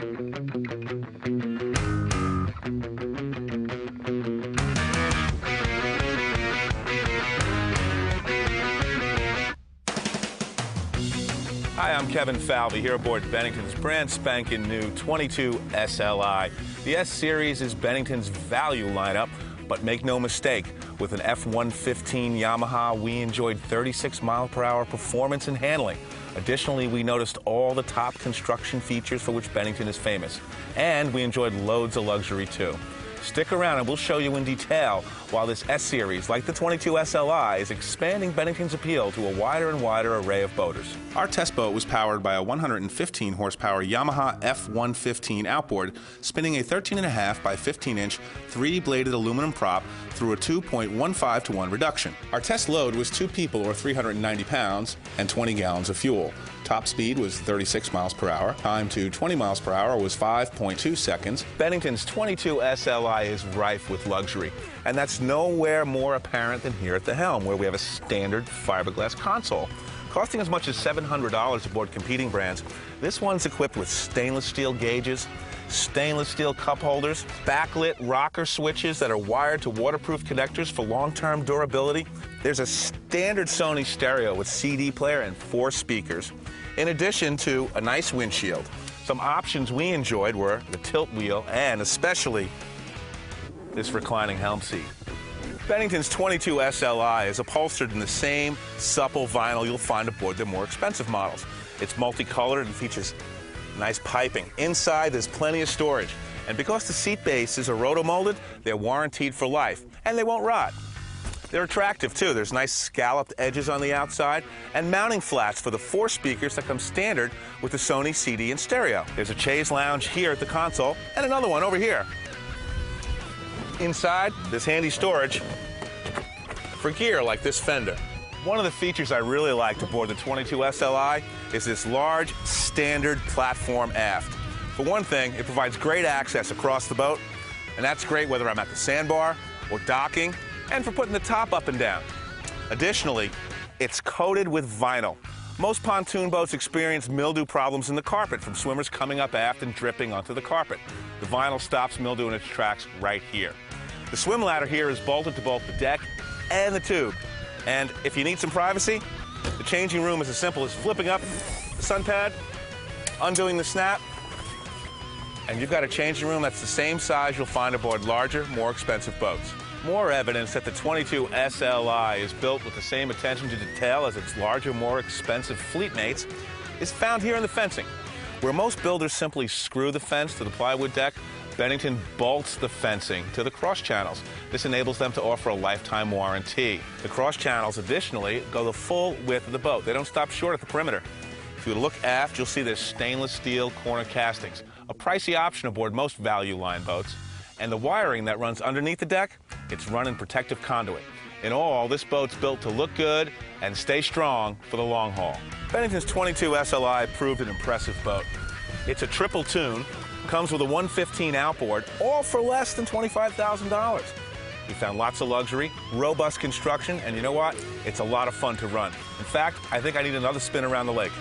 Hi, I'm Kevin Falvey here aboard Bennington's brand spanking new 22 SLI. The S Series is Bennington's value lineup, but make no mistake, with an F-115 Yamaha, we enjoyed 36 mile per hour performance and handling. Additionally, we noticed all the top construction features for which Bennington is famous. And we enjoyed loads of luxury too. Stick around and we'll show you in detail while this S Series, like the 22 SLI, is expanding Bennington's appeal to a wider and wider array of boaters. Our test boat was powered by a 115 horsepower Yamaha F115 outboard, spinning a 13.5 by 15 inch 3D bladed aluminum prop through a 2.15 to 1 reduction. Our test load was two people or 390 pounds and 20 gallons of fuel. Top speed was 36 miles per hour. Time to 20 miles per hour was 5.2 seconds. Bennington's 22 SLI is rife with luxury, and that's nowhere more apparent than here at the helm, where we have a standard fiberglass console. Costing as much as $700 aboard competing brands, this one's equipped with stainless steel gauges, stainless steel cup holders, backlit rocker switches that are wired to waterproof connectors for long-term durability. There's a standard Sony stereo with CD player and four speakers, in addition to a nice windshield. Some options we enjoyed were the tilt wheel and especially this reclining helm seat. Bennington's 22 SLI is upholstered in the same supple vinyl you'll find aboard their more expensive models. It's multicolored and features nice piping. Inside, there's plenty of storage. And because the seat bases are rotomolded, they're warranted for life, and they won't rot. They're attractive too. There's nice scalloped edges on the outside and mounting flats for the four speakers that come standard with the Sony CD and stereo. There's a chaise lounge here at the console and another one over here. Inside, this handy storage for gear like this fender. One of the features I really liked aboard the 22 SLI is this large standard platform aft. For one thing, it provides great access across the boat, and that's great whether I'm at the sandbar or docking and for putting the top up and down. Additionally, it's coated with vinyl. Most pontoon boats experience mildew problems in the carpet from swimmers coming up aft and dripping onto the carpet. The vinyl stops mildew in its tracks right here. The swim ladder here is bolted to both the deck and the tube. And if you need some privacy, the changing room is as simple as flipping up the sun pad, undoing the snap, and you've got a changing room that's the same size you'll find aboard larger, more expensive boats. More evidence that the 22 SLI is built with the same attention to detail as its larger, more expensive fleet mates is found here in the fencing. Where most builders simply screw the fence to the plywood deck, Bennington bolts the fencing to the cross channels. This enables them to offer a lifetime warranty. The cross channels, additionally, go the full width of the boat. They don't stop short at the perimeter. If you look aft, you'll see there's stainless steel corner castings, a pricey option aboard most value line boats. And the wiring that runs underneath the deck, it's run in protective conduit. In all, this boat's built to look good and stay strong for the long haul. Bennington's 22 SLI proved an impressive boat. It's a triple toon, comes with a 115 outboard, all for less than $25,000. We found lots of luxury, robust construction, and you know what? It's a lot of fun to run. In fact, I think I need another spin around the lake.